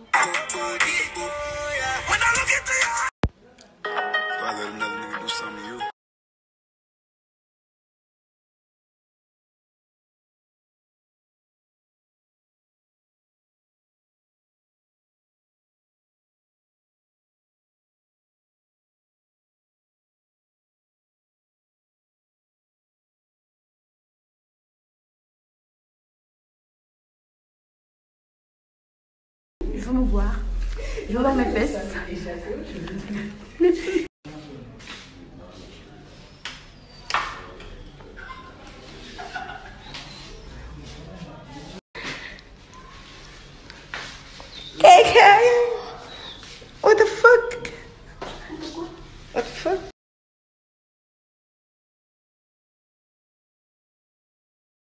If I let another nigga do something to you. faut me voir. Je vois mes fesses. Hey what the fuck? What the fuck?